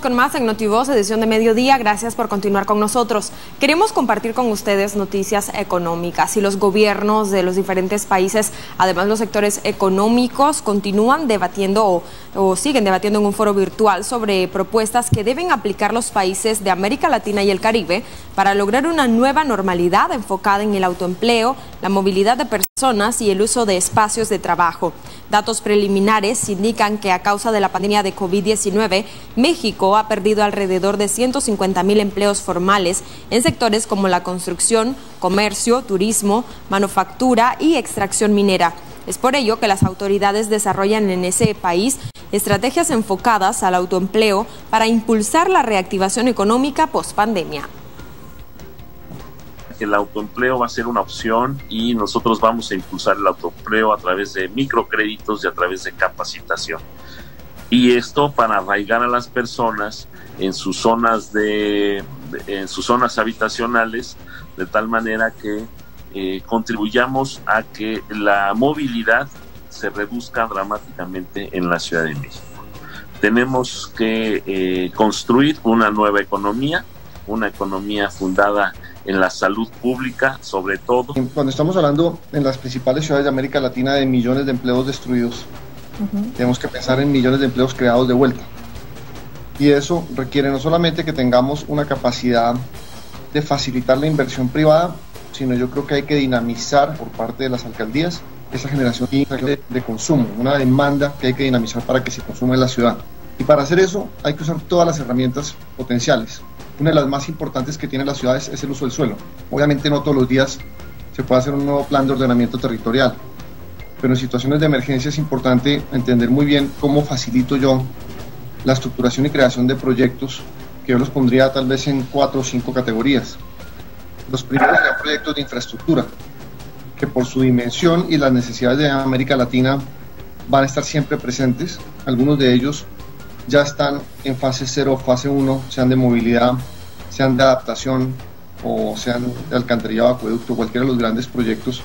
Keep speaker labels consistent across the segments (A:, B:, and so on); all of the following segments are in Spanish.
A: con más en Notivoz, edición de mediodía. Gracias por continuar con nosotros. Queremos compartir con ustedes noticias económicas y los gobiernos de los diferentes países, además los sectores económicos, continúan debatiendo o, siguen debatiendo en un foro virtual sobre propuestas que deben aplicar los países de América Latina y el Caribe para lograr una nueva normalidad enfocada en el autoempleo, la movilidad de personas y el uso de espacios de trabajo. Datos preliminares indican que a causa de la pandemia de COVID-19, México ha perdido alrededor de 150 mil empleos formales en sectores como la construcción, comercio, turismo, manufactura y extracción minera. Es por ello que las autoridades desarrollan en ese país estrategias enfocadas al autoempleo para impulsar la reactivación económica post-pandemia
B: que el autoempleo va a ser una opción y nosotros vamos a impulsar el autoempleo a través de microcréditos y a través de capacitación. Y esto para arraigar a las personas en sus zonas de, en sus zonas habitacionales de tal manera que eh, contribuyamos a que la movilidad se reduzca dramáticamente en la Ciudad de México. Tenemos que eh, construir una nueva economía, una economía fundada en la salud pública, sobre todo.
C: Cuando estamos hablando en las principales ciudades de América Latina de millones de empleos destruidos, tenemos que pensar en millones de empleos creados de vuelta. Y eso requiere no solamente que tengamos una capacidad de facilitar la inversión privada, sino yo creo que hay que dinamizar por parte de las alcaldías esa generación de, de consumo, una demanda que hay que dinamizar para que se consuma en la ciudad. Y para hacer eso hay que usar todas las herramientas potenciales una de las más importantes que tienen las ciudades es el uso del suelo. Obviamente no todos los días se puede hacer un nuevo plan de ordenamiento territorial, pero en situaciones de emergencia es importante entender muy bien cómo facilito yo la estructuración y creación de proyectos, que yo los pondría tal vez en cuatro o cinco categorías. Los primeros serían proyectos de infraestructura, que por su dimensión y las necesidades de América Latina van a estar siempre presentes. Algunos de ellos ya están en fase 0 fase 1, sean de movilidad, sean de adaptación o sean de alcantarillado, acueducto, cualquiera de los grandes proyectos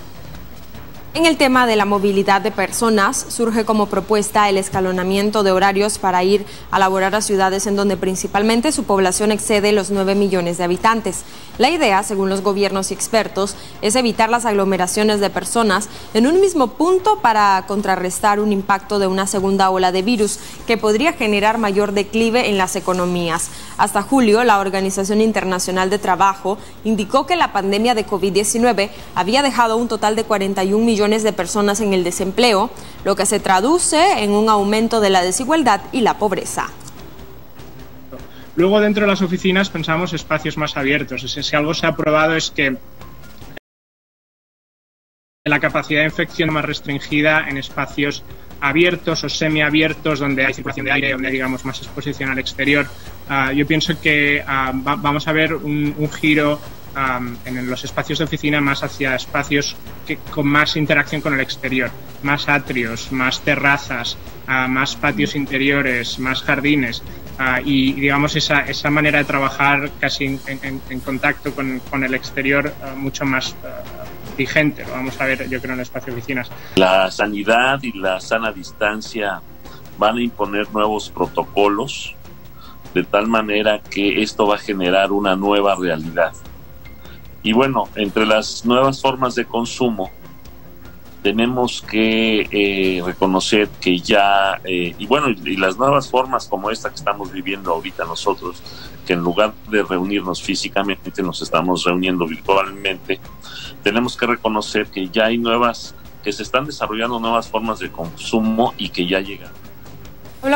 A: en el tema de la movilidad de personas, surge como propuesta el escalonamiento de horarios para ir a laborar a ciudades en donde principalmente su población excede los 9 millones de habitantes. La idea, según los gobiernos y expertos, es evitar las aglomeraciones de personas en un mismo punto para contrarrestar un impacto de una segunda ola de virus que podría generar mayor declive en las economías. Hasta julio, la Organización Internacional de Trabajo indicó que la pandemia de COVID-19 había dejado un total de 41 millones de personas en el desempleo, lo que se traduce en un aumento de la desigualdad y la pobreza.
D: Luego dentro de las oficinas pensamos espacios más abiertos. Si algo se ha probado es que la capacidad de infección más restringida en espacios abiertos o semiabiertos donde hay circulación de aire, donde digamos más exposición al exterior. Uh, yo pienso que va, vamos a ver un giro um, en los espacios de oficina más hacia espacios que, con más interacción con el exterior, más atrios, más terrazas, uh, más patios interiores, más jardines. y digamos esa, esa manera de trabajar casi en, en, en contacto con, con, el exterior mucho más vigente, lo vamos a ver yo creo en el espacio de oficinas.
B: La sanidad y la sana distancia van a imponer nuevos protocolos de tal manera que esto va a generar una nueva realidad. Y bueno, entre las nuevas formas de consumo, tenemos que eh, reconocer que ya, eh, y bueno, y las nuevas formas como esta que estamos viviendo ahorita nosotros, que en lugar de reunirnos físicamente nos estamos reuniendo virtualmente, tenemos que reconocer que ya hay nuevas, que se están desarrollando nuevas formas de consumo y que ya llegan.